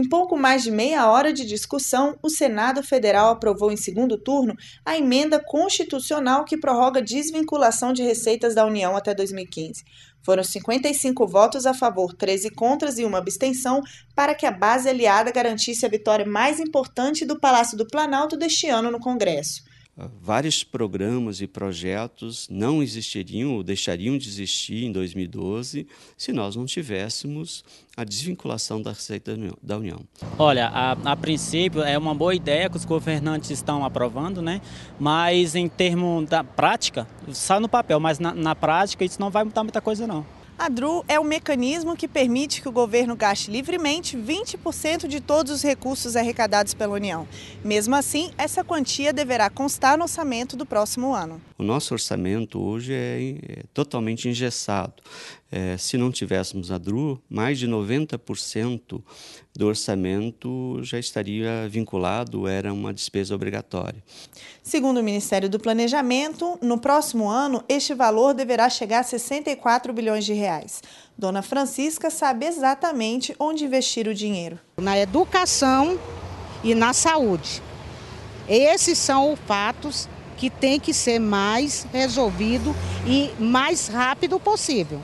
Em pouco mais de meia hora de discussão, o Senado Federal aprovou em segundo turno a emenda constitucional que prorroga desvinculação de receitas da União até 2015. Foram 55 votos a favor, 13 contras e uma abstenção para que a base aliada garantisse a vitória mais importante do Palácio do Planalto deste ano no Congresso vários programas e projetos não existiriam ou deixariam de existir em 2012 se nós não tivéssemos a desvinculação da receita da União. Olha, a, a princípio é uma boa ideia que os governantes estão aprovando, né? mas em termos da prática, sai no papel, mas na, na prática isso não vai mudar muita coisa não. A DRU é o mecanismo que permite que o governo gaste livremente 20% de todos os recursos arrecadados pela União. Mesmo assim, essa quantia deverá constar no orçamento do próximo ano. O nosso orçamento hoje é, é totalmente engessado. É, se não tivéssemos a DRU, mais de 90% do orçamento já estaria vinculado, era uma despesa obrigatória. Segundo o Ministério do Planejamento, no próximo ano, este valor deverá chegar a 64 bilhões de reais. Dona Francisca sabe exatamente onde investir o dinheiro. Na educação e na saúde. Esses são os fatos que tem que ser mais resolvido e mais rápido possível.